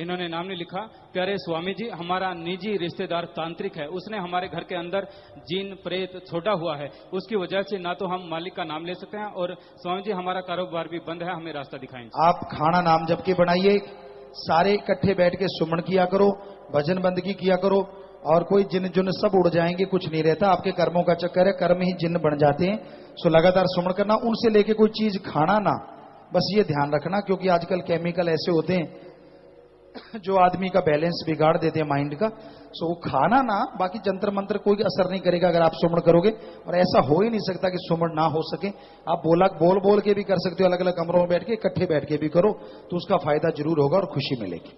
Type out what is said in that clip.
इन्होंने नाम नहीं लिखा। प्यारे स्वामी जी, हमारा निजी रिश्तेदार तांत्रिक है। उसने हमारे घर के अंदर जीन, प्रेत छोड़ा हुआ है। उसकी वजह से ना तो हम मालिक का नाम ले सकते हैं और स्वामी जी, हमारा कारोबार भी बंद है। हमें रास्ता दिखाएँगे आप खाना नाम जप के बनाइए। सारे इकट्ठे बैठ के सुमन किया करो, भजन बंदगी किया करो और कोई जिन जुन सब उड़ जाएँगे, कुछ नहीं रहता। आपके कर्मों का चक्कर है, कर्म ही जिन बन जाते हैं। सो लगातार सुमण करना, उनसे लेके कोई चीज़ खाना ना। बस ये ध्यान रखना, क्योंकि आजकल केमिकल ऐसे होते हैं जो आदमी का बैलेंस बिगाड़ देते हैं माइंड का, सो वो खाना ना, बाकी जंतर मंत्र कोई असर नहीं करेगा अगर आप सुमण करोगे। और ऐसा हो ही नहीं सकता कि सुमण ना हो सके। आप बोला बोल बोल के भी कर सकते हो अलग अलग कमरों में बैठ के, इकट्ठे बैठ के भी करो तो उसका फ़ायदा ज़रूर होगा और खुशी मिलेगी।